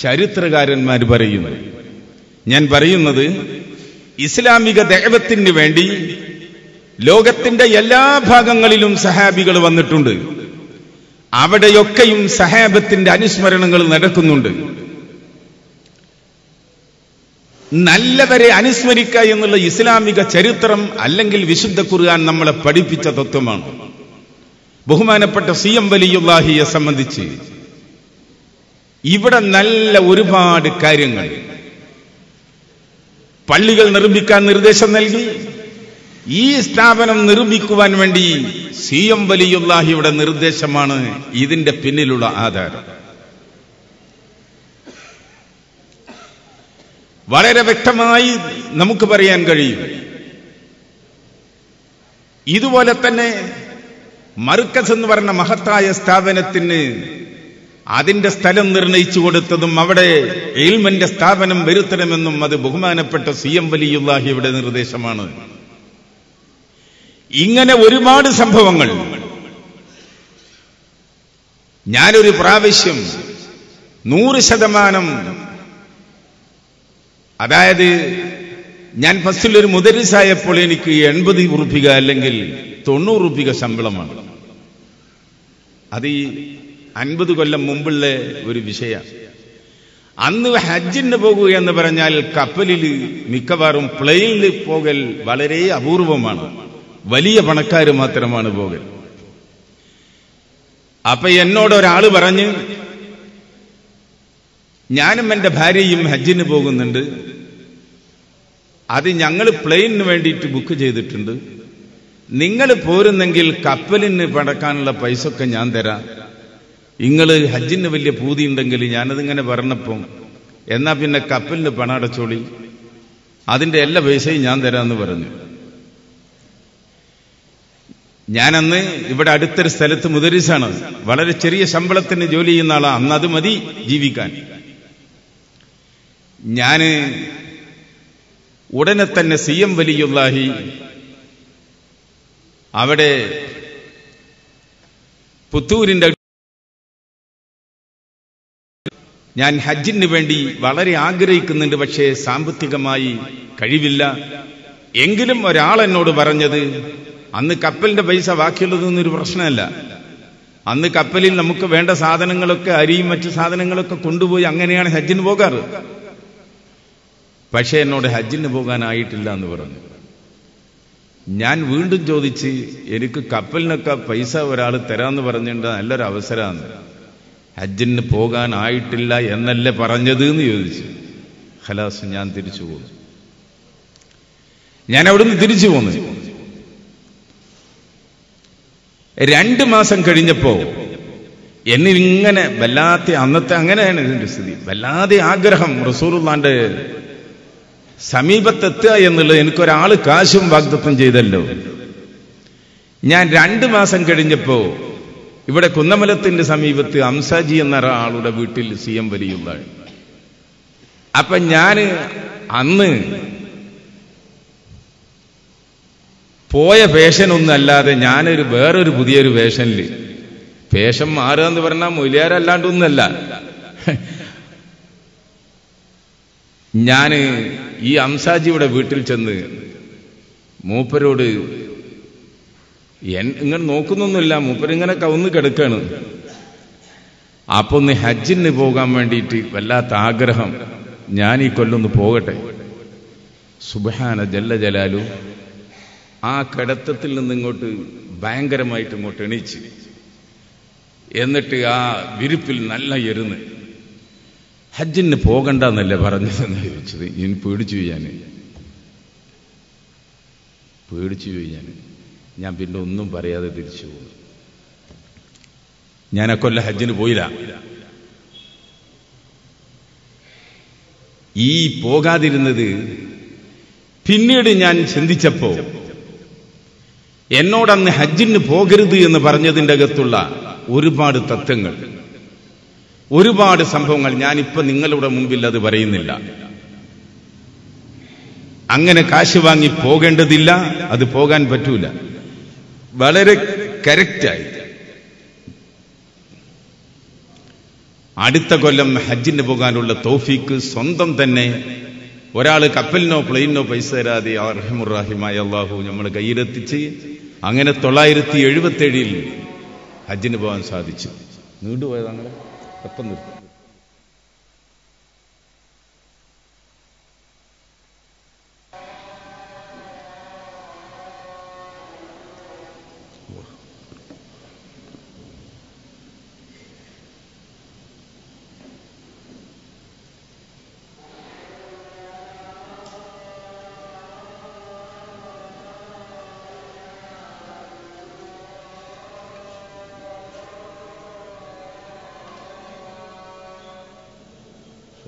ചരിത്രകാരന്മാർ പറയുന്നു. ഞാൻ പറയുന്നത് ഇസ്ലാമിക ദൈവത്തിന് വേണ്ടി ലോകത്തിന്റെ എല്ലാ ഭാഗങ്ങളിലും സഹാബികൾ വന്നിട്ടുണ്ട്. അവിടെയൊക്കെയും സഹാബത്തിന്റെ അനുസ്മരണങ്ങൾ നടക്കുന്നുണ്ട്. നല്ലവരെ അനുസ്മരിക്കുക എന്നുള്ള ഇസ്ലാമിക ചരിത്രം അല്ലെങ്കിൽ വിശുദ്ധ ഖുർആൻ നമ്മളെ പഠിപ്പിച്ച തത്വമാണ്. ബഹുമാനപ്പെട്ട സി എം വലിയുല്ലാഹിയെ സംബന്ധിച്ച് ഇവിടെ നല്ല ഒരുപാട് കാര്യങ്ങൾ. പള്ളികൾ നിർമ്മിക്കാൻ നിർദ്ദേശം നൽകി. ഈ സ്ഥാപനം നിർമ്മിക്കുവാൻ വേണ്ടി സി എം വലിയുല്ലാഹിയുടെ നിർദ്ദേശമാണ്. ഇതിന്റെ പിന്നിലുള്ള ആധാരം. വളരെ വ്യക്തമായി നമുക്ക് പറയാൻ കഴിയും. ഇതുപോലെ തന്നെ മർക്കസ് എന്ന് പറഞ്ഞ മഹത്തായ സ്ഥാപനത്തിന് അതിന്റെ സ്ഥലം നിർണയിച്ചു കൊടുത്തതും അവിടെ എയിൽമന്റെ സ്ഥാപനം വരുത്തണമെന്നും അത് ബഹുമാനപ്പെട്ട സി എം വലിയുല്ലാഹിയുടെ നിർദ്ദേശമാണ്. ഇങ്ങനെ ഒരുപാട് സംഭവങ്ങൾ. ഞാനൊരു പ്രാവശ്യം നൂറ് ശതമാനം അതായത് ഞാൻ ഫസ്റ്റിൽ ഒരു മുതരിസായപ്പോൾ എനിക്ക് എൺപത് ഉറുപ്പിക അല്ലെങ്കിൽ തൊണ്ണൂറ് ഉറുപ്പിക ശമ്പളമാണ്. അത് ഈ അൻപത് കൊല്ലം മുമ്പുള്ള ഒരു വിഷയ. അന്ന് ഹജ്ജിന് പോകുക എന്ന് പറഞ്ഞാൽ കപ്പലിൽ മിക്കവാറും പ്ലെയിനിൽ പോകൽ വളരെ അപൂർവമാണ്. വലിയ പണക്കാർ മാത്രമാണ് പോകൽ. അപ്പൊ എന്നോട് ഒരാൾ പറഞ്ഞ് ഞാനും എന്റെ ഭാര്യയും ഹജ്ജിന് പോകുന്നുണ്ട്. അത് ഞങ്ങൾ പ്ലെയിനിന് വേണ്ടിയിട്ട് ബുക്ക് ചെയ്തിട്ടുണ്ട്. നിങ്ങൾ പോരുന്നെങ്കിൽ കപ്പലിന് പടക്കാനുള്ള പൈസ ഒക്കെ ഞാൻ തരാം. നിങ്ങൾ ഹജ്ജിന് വലിയ പൂതി ഉണ്ടെങ്കിൽ ഞാനതിങ്ങനെ പറഞ്ഞപ്പം എന്നാ പിന്നെ കപ്പലിന് പണം അടച്ചോളി. അതിന്റെ എല്ലാ പൈസയും ഞാൻ തരാമെന്ന് പറഞ്ഞു. ഞാനന്ന് ഇവിടെ അടുത്തൊരു സ്ഥലത്ത് മുതരിസാണ് വളരെ ചെറിയ ശമ്പളത്തിന് ജോലി ചെയ്യുന്ന ആളാണ് അന്ന് അത് മതി ജീവിക്കാൻ. ഞാൻ ഉടനെ തന്നെ സി എം വലിയുള്ളാഹി അവിടെ പുത്തൂരിന്റെ ഞാൻ ഹജ്ജിന് വേണ്ടി വളരെ ആഗ്രഹിക്കുന്നുണ്ട് പക്ഷേ സാമ്പത്തികമായി കഴിവില്ല. എങ്കിലും ഒരാൾ എന്നോട് പറഞ്ഞത് അന്ന് കപ്പലിന്റെ പൈസ ബാക്കിയുള്ളതൊന്നും ഒരു പ്രശ്നമല്ല. അന്ന് കപ്പലിൽ നമുക്ക് വേണ്ട സാധനങ്ങളൊക്കെ അരിയും മറ്റു സാധനങ്ങളൊക്കെ കൊണ്ടുപോയി അങ്ങനെയാണ് ഹജ്ജിന് പോകാറ്. പക്ഷേ എന്നോട് ഹജ്ജിന് പോകാനായിട്ടില്ല എന്ന് പറഞ്ഞു. ഞാൻ വീണ്ടും ചോദിച്ച് എനിക്ക് കപ്പലിനൊക്കെ പൈസ ഒരാൾ തരാമെന്ന് പറഞ്ഞിട്ടുണ്ട് നല്ലൊരു അവസരമാണ് ഹജ്ജിന് പോകാനായിട്ടില്ല എന്നല്ലേ പറഞ്ഞത് എന്ന് ചോദിച്ചു. ഖലാസ് ഞാൻ തിരിച്ചു പോന്നു. ഞാൻ അവിടുന്ന് തിരിച്ചു പോന്നു. രണ്ട് മാസം കഴിഞ്ഞപ്പോ എന്നിങ്ങനെ വല്ലാത്ത അന്നത്തെ അങ്ങനെയാണ് ഇതിന്റെ സ്ഥിതി. വല്ലാതെ ആഗ്രഹം റസൂറുല്ലാന്റെ സമീപത്തെത്തുക എന്നുള്ളത് എനിക്കൊരാൾ കാശും വാഗ്ദത്വം ചെയ്തല്ലോ. ഞാൻ രണ്ട് മാസം കഴിഞ്ഞപ്പോ ഇവിടെ കുന്നമലത്തിന്റെ സമീപത്ത് അംസാജി എന്ന ഒരാളുടെ വീട്ടിൽ സി എം വലിയുള്ള അപ്പൊ ഞാൻ അന്ന് പോയ ഫേഷനൊന്നല്ലാതെ ഞാനൊരു വേറൊരു പുതിയൊരു വേഷനിൽ. വേഷം മാറുക എന്ന് പറഞ്ഞാൽ മൊലിയാരല്ലാണ്ടൊന്നല്ല ഞാൻ ഈ അംസാജിയുടെ വീട്ടിൽ ചെന്ന് മൂപ്പരോട് ഇങ്ങനെ നോക്കുന്നൊന്നുമില്ല. മൂപ്പരിങ്ങനെ കവുന്ന് കിടക്കാണ്. അപ്പൊ ഒന്ന് ഹജ്ജിന് പോകാൻ വേണ്ടിയിട്ട് വല്ലാത്ത ആഗ്രഹം. ഞാൻ ഈ കൊല്ലൊന്ന് പോകട്ടെ. സുബഹാന ജല്ല ജലാലു. ആ കിടത്തത്തിൽ നിന്ന് ഇങ്ങോട്ട് ഭയങ്കരമായിട്ട് ഇങ്ങോട്ട് എണീച്ച്. എന്നിട്ട് ആ വിരിപ്പിൽ നല്ല എരുന്ന്. ഹജ്ജിന് പോകണ്ടെന്നല്ലേ പറഞ്ഞതെന്ന് ചോദിച്ചത്. ഇനി പേടിച്ചു ഞാൻ പേടിച്ചു ഞാൻ ഞാൻ പിന്നെ ഒന്നും പറയാതെ തിരിച്ചു പോകും ഞാൻ അക്കൊല്ല ഹജ്ജിന് പോയില്ല. ഈ പോകാതിരുന്നത് പിന്നീട് ഞാൻ ചിന്തിച്ചപ്പോ എന്നോടന്ന് ഹജ്ജിന് പോകരുത് എന്ന് പറഞ്ഞതിന്റെ അകത്തുള്ള ഒരുപാട് തത്വങ്ങൾ ഒരുപാട് സംഭവങ്ങൾ ഞാനിപ്പോ നിങ്ങളുടെ മുമ്പിൽ അത് പറയുന്നില്ല. അങ്ങനെ കാശ് വാങ്ങി പോകേണ്ടതില്ല അത് പോകാൻ പറ്റൂല. വളരെ കറക്റ്റായി അടുത്ത കൊല്ലം ഹജ്ജിന് പോകാനുള്ള തോഫീക്ക് സ്വന്തം തന്നെ. ഒരാൾ കപ്പലിനോ പ്ലെയിനോ പൈസ തരാതെ അർഹമുറാഹിമായ അള്ളാഹു നമ്മൾ കയ്യിലെത്തിച്ച് അങ്ങനെ തൊള്ളായിരത്തി എഴുപത്തേഴിൽ ഹജ്ജിന് പോകാൻ സാധിച്ചു. നീണ്ടുപോയതാണ് അങ്ങനെ നിർത്തി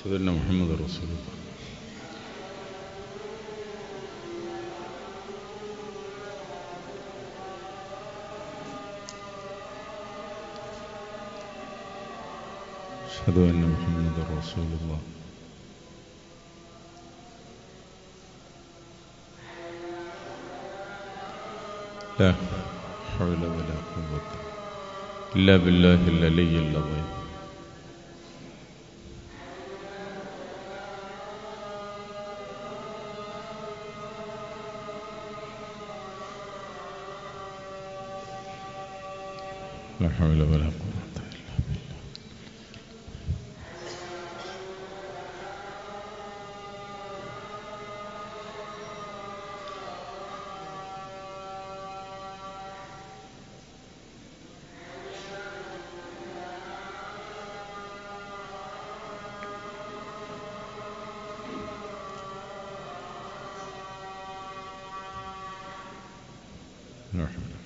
أشهد أن محمد رسول الله. أشهد أن محمد رسول الله. لا حول ولا قوة إلا بالله العلي العظيم. لا حول ولا قوة إلا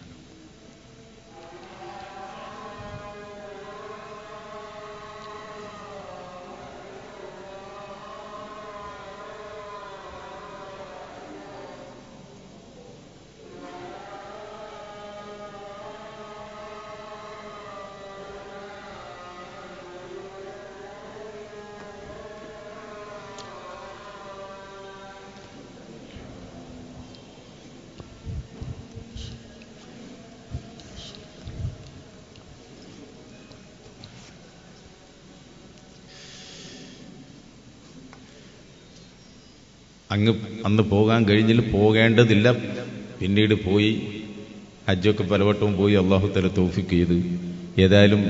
അങ്ങ് അന്ന് പോകാൻ കഴിഞ്ഞില്ല പോകേണ്ടതില്ല. പിന്നീട് പോയി ഹജ്ജൊക്കെ പലവട്ടവും പോയി അള്ളാഹു തല തോഫിക്ക് ചെയ്ത്. ഏതായാലും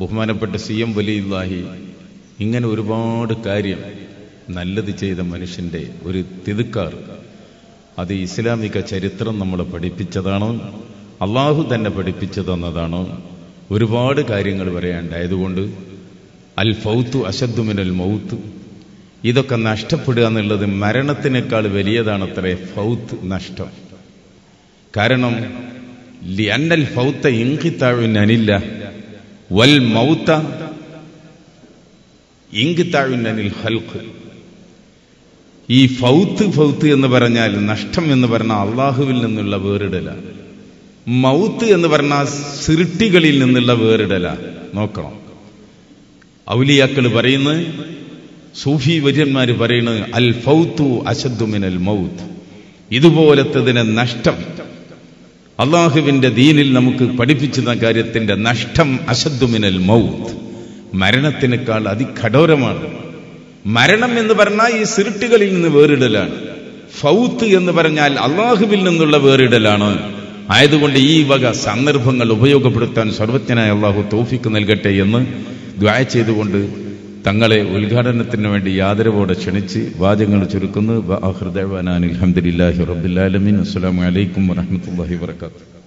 ബഹുമാനപ്പെട്ട സി എം വലിയുല്ലാഹി ഇങ്ങനെ ഒരുപാട് കാര്യം നല്ലത് ചെയ്ത മനുഷ്യന്റെ ഒരു തിതുക്കാർ. അത് ഇസ്ലാമിക ചരിത്രം നമ്മൾ പഠിപ്പിച്ചതാണ് അള്ളാഹു തന്നെ പഠിപ്പിച്ചു ഒരുപാട് കാര്യങ്ങൾ പറയാണ്ടായതുകൊണ്ട് അൽ ഫൗത്തു അശദ്ദുമിനൽ മൗത്ത് ഇതൊക്കെ നഷ്ടപ്പെടുക എന്നുള്ളത് മരണത്തിനേക്കാൾ വലിയതാണ് അത്രേ ഫൗത്ത് നഷ്ടം. കാരണം ലിയന്നൽ ഫൗത്ത ഇങ്കിത്താഴുന്നനില്ല വൽ മൗത്ത ഇങ്കിത്താഴുന്നനിൽ ഹൽക്ക് ഈ ഫൗത്ത് ഫൗത്ത് എന്ന് പറഞ്ഞാൽ നഷ്ടം എന്ന് പറഞ്ഞാൽ അള്ളാഹുവിൽ നിന്നുള്ള വേറിടലാണ് മൗത്ത് എന്ന് പറഞ്ഞാൽ സിരുട്ടികളിൽ നിന്നുള്ള വേറിടല. നോക്കണം. ഔലിയാക്കൾ പറയുന്നത് സൂഫി വര്യന്മാർ പറയുന്നത് അൽ ഫൗത്തു അശദ്ദുമിനൽ മൗത്ത്. ഇതുപോലത്തതിന് നഷ്ടം. അള്ളാഹുവിന്റെ ദീനിൽ നമുക്ക് പഠിപ്പിച്ചുന്ന കാര്യത്തിന്റെ നഷ്ടം അശദ്ദുമിനൽ മൗത്ത്. മരണത്തിനേക്കാൾ അതികഠോരമാണ്. മരണം എന്ന് പറഞ്ഞാൽ ഈ സിരുട്ടുകളിൽ നിന്ന് വേറിടലാണ്. ഫൗത്ത് എന്ന് പറഞ്ഞാൽ അള്ളാഹുവിൽ നിന്നുള്ള വേറിടലാണ്. ആയതുകൊണ്ട് ഈ വക സന്ദർഭങ്ങൾ ഉപയോഗപ്പെടുത്താൻ സർവജ്ഞനായ അള്ളാഹു തോഫിക്ക് നൽകട്ടെ എന്ന് ദ്വായ ചെയ്തുകൊണ്ട് തങ്ങളെ ഉദ്ഘാടനത്തിന് വേണ്ടി യാദരവോടെ ക്ഷണിച്ച് വാചകങ്ങൾ ചുരുക്കുന്നു. അസ്സാം വലൈക്കും വറഹമത്തല്ലാഹി വർക്കാത്തു